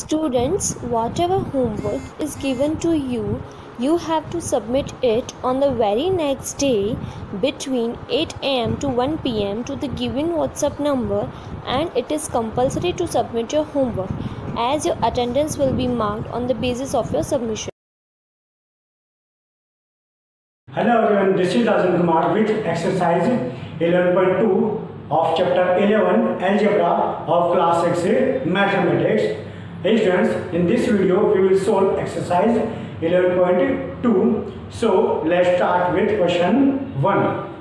Students, whatever homework is given to you, you have to submit it on the very next day between 8 am to 1 pm to the given WhatsApp number and it is compulsory to submit your homework as your attendance will be marked on the basis of your submission. Hello everyone, this is Rajan Kumar with exercise 11.2 of chapter 11 algebra of class 6 mathematics. Hey students, in this video we will solve exercise 11.2. So let's start with question 1.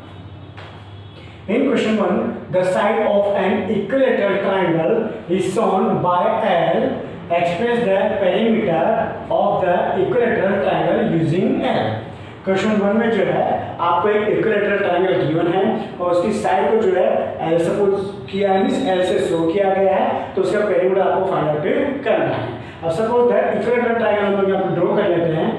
In question 1, the side of an equilateral triangle is shown by L. Express the perimeter of the equilateral triangle using L. Question one में जो है आपको एक इक्वेलेटरल triangle given है और उसकी side को जो है एल सपोज़ किया है मींस एल से शो किया गया है तो उसका पेरिमीटर आपको फाइंड आउट करना है। अब सपोज़ दैट इक्वेलेटरल ट्रायंगल हम लोग यहाँ पे ड्रॉ कर लेते हैं।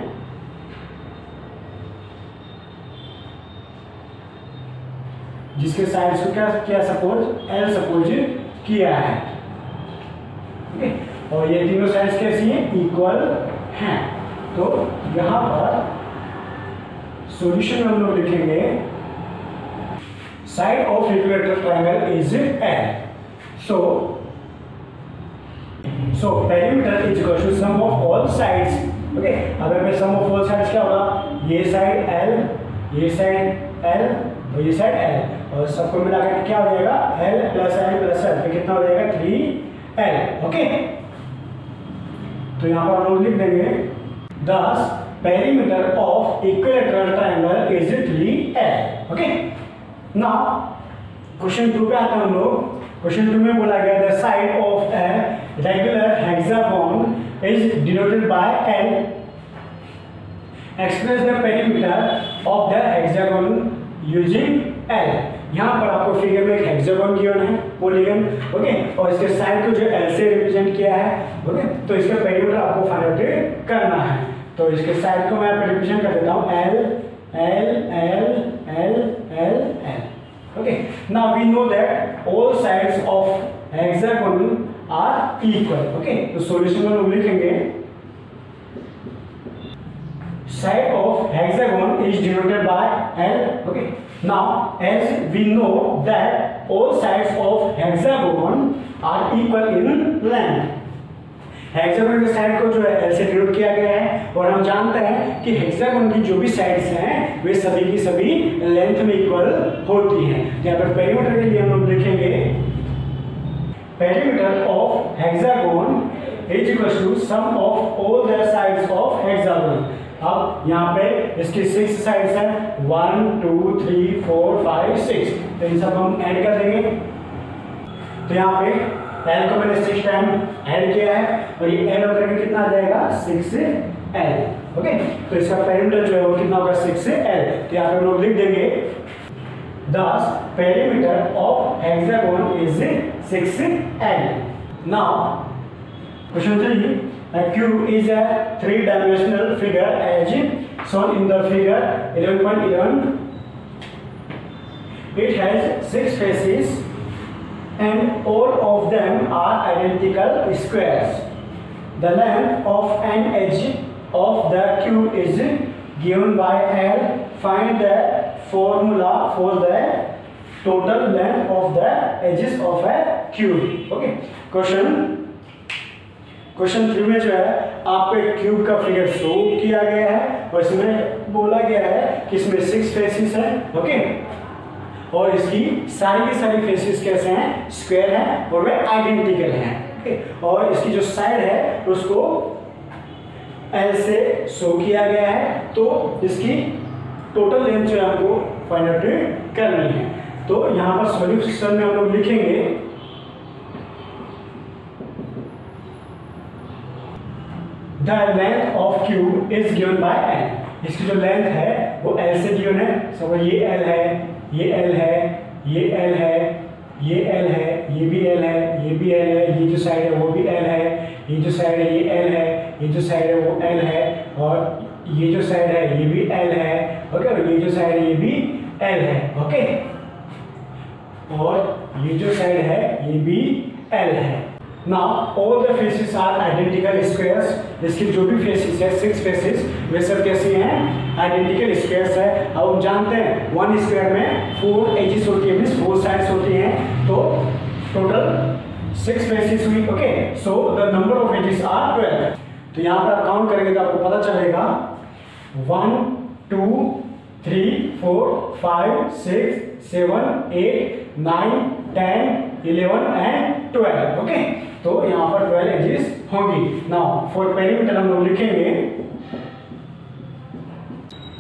जिसके साइड को क्या, किया सपोज़ एल सपोज़ किया है। और ये तीनों साइड्स कैसी हैं? इक्वल हैं। तो यहाँ पर सॉल्यूशन हम लोग लिखेंगे side of equator triangle is L so so perimeter is equal to sum of all sides okay अगर मैं सम ऑफ़ ऑल साइड्स क्या होगा? ये साइड एल ये साइड एल और ये साइड एल और सबको मिलाकर क्या हो जाएगा? L plus L plus L तो कितना हो जाएगा? थ्री एल ओके तो यहाँ पर हम लोग लिख देंगे दस perimeter of equilateral triangle is 3L. Okay. Now question two पे आते हैं हम लोग क्वेश्चन टू में बोला गया the side of a regular hexagon is denoted by L. Express the perimeter of the hexagon using L. यहाँ पर आपको फिगर में एक हेक्सागोन गिवन है पॉलीगन ओके और इसके साइड को जो एल से रिप्रेजेंट किया है ओके तो इसका पेरीमीटर आपको फाइंड आउट करना है तो इसके साइड को मैं रिप्रेजेंट कर देता हूँ L L L L L L okay now we know that all sides of hexagon are equal okay तो सॉल्यूशन में हम लिखेंगे side of hexagon is denoted by L okay now as we know that all sides of hexagon are equal in length Hexagon के side को जो है L से denote किया गया है और हम जानते हैं कि हेक्सागोन की जो भी साइड्स हैं, वे सभी की सभी लेंथ में इक्वल होती हैं। यहाँ पर पेरीमीटर के लिए हम लोग लिखेंगे perimeter of hexagon is equal to sum of all the sides of hexagon अब यहाँ पे इसकी सिक्स साइड्स हैं one two three four five six तो इन सब हम ऐड कर देंगे। तो यहाँ पे एल को मैंने सिक्स टाइम ऐड किया है और ये एल होकर के कितना आ जाएगा? सिक्स एल ओके तो इसका पेरीमीटर जो है वो कितना होगा? सिक्स एल तो यहाँ हम लोग लिख देंगे दस of hexagon is six L now question A cube is a three-dimensional figure as shown in the figure 11.11. It has six faces. And all of them are identical squares. The length of an edge of the cube is given by L. Find the formula for the total length of the edges of a cube. Okay. Question question three में जो है आपको एक cube का figure show किया गया है और इसमें बोला गया है कि इसमें सिक्स फेसिस है ओके और इसकी सारी की सारी फेसेस कैसे हैं? स्क्वायर हैं, और वे आइडेंटिकल हैं और इसकी जो साइड है, उसको एल से शो किया गया है तो इसकी टोटल लेंथ जो है हमको फाइंड आउट करनी है। तो यहाँ पर सॉल्यूशन में हम लोग लिखेंगे। The length of cube is given by L इसकी जो लेंथ है, वो एल से गिवन है सब ये एल है। ये एल है ये एल है ये एल है ये भी एल है ये भी एल है ये जो साइड है वो भी एल है ये जो साइड है ये एल है ये जो साइड है वो एल है और ये जो साइड है ये भी एल है ओके और ये जो साइड है ये भी एल है ओके और ये जो साइड है ये भी एल है Now, all the faces are identical squares. इसकी जो भी फेसिस है सिक्स फेसिस वे सब कैसी हैं? आइडेंटिकल स्क्वायर्स है। अब हम जानते हैं वन स्क्वायर में फोर एजेस होती है मीन्स फोर साइड्स होती हैं। तो टोटल सिक्स फेसिस हुई okay so the number of edges are twelve तो यहाँ पर आप काउंट करेंगे तो आपको पता चलेगा। One two three four five six seven eight nine ten eleven and twelve okay तो यहाँ पर ट्वेल्व एजेस होगी। नाउ फॉर पेरीमीटर हम लोग लिखेंगे।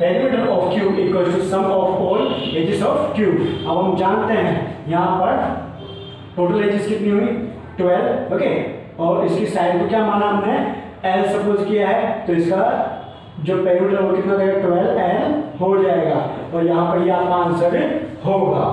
Perimeter of cube equal to sum of all edges of cube अब हम जानते हैं यहाँ पर टोटल एजेस कितनी हुई? ट्वेल्व ओके और इसकी साइड को क्या माना हमने? एल सपोज़ किया है तो इसका जो पेरीमीटर वो कितना ट्वेल्व एल हो जाएगा। और यहाँ पर ये आपका आंसर होगा।